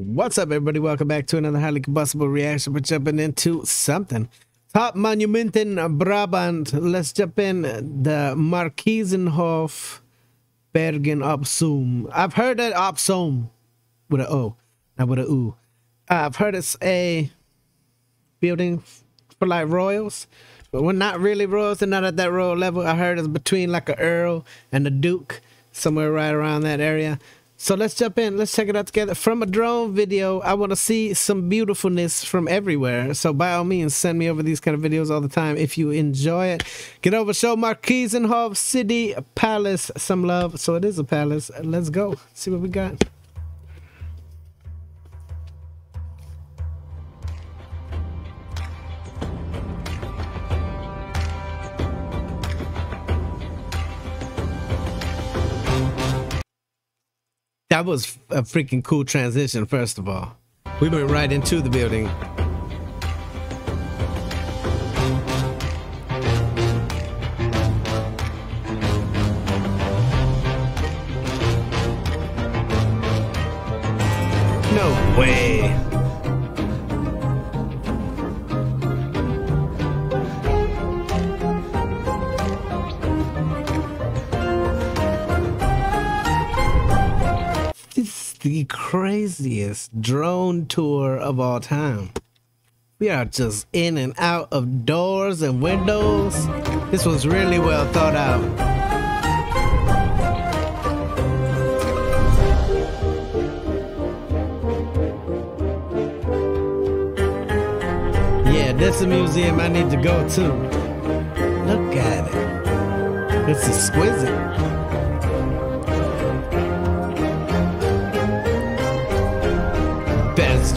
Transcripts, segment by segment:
What's up, everybody? Welcome back to another highly combustible reaction. We're jumping into something. Top Monument in Brabant. Let's jump in. The Markiezenhof Bergen op Zoom. I've heard that Opsum with an O, not with an U. I've heard it's a building for like royals, but we're not really royals. They're not at that royal level. I heard it's between like a earl and a duke, somewhere right around that area. So let's jump in. Let's check it out together. From a drone video, I want to see some beautifulness from everywhere. So by all means, send me over these kind of videos all the time. If you enjoy it, get over show Markiezenhof City Palace some love. So it is a palace. Let's go. See what we got. That was a freaking cool transition, first of all. We went right into the building. No way. The craziest drone tour of all time. We are just in and out of doors and windows. This was really well thought out. Yeah, this is a museum I need to go to. Look at it. It's exquisite.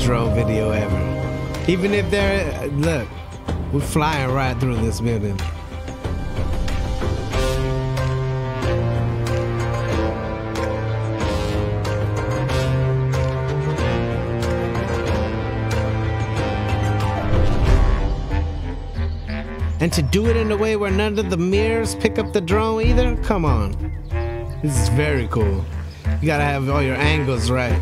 Drone video ever. Even if they're look, we're flying right through this building. And to do it in a way where none of the mirrors pick up the drone either? Come on. This is very cool. You gotta have all your angles right.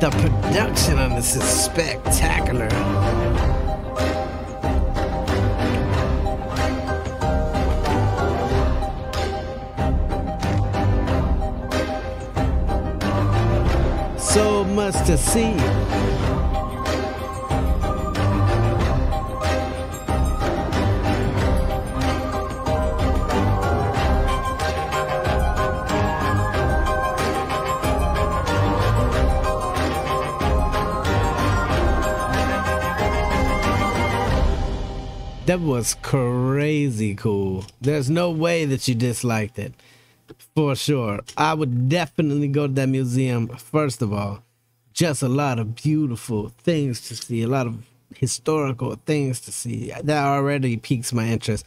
The production on this is spectacular. So much to see. That was crazy cool. There's no way that you disliked it. For sure. I would definitely go to that museum, first of all. Just a lot of beautiful things to see, a lot of historical things to see. That already piques my interest.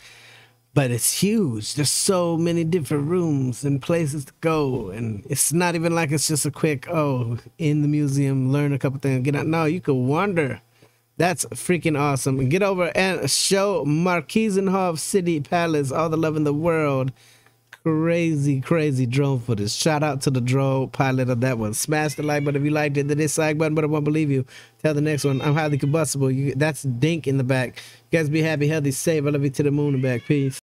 But it's huge. There's so many different rooms and places to go. And it's not even like it's just a quick, oh, in the museum, learn a couple things, get out. No, you could wander that's freaking awesome. Get over and show Markiezenhof City Palace all the love in the world. Crazy, crazy drone footage. Shout out to the drone pilot of that one. Smash the like button if you liked it. The dislike button, but I won't believe you. Tell the next one. I'm highly combustible. You, that's Dink in the back. You guys be happy, healthy, safe. I love you to the moon and back. Peace.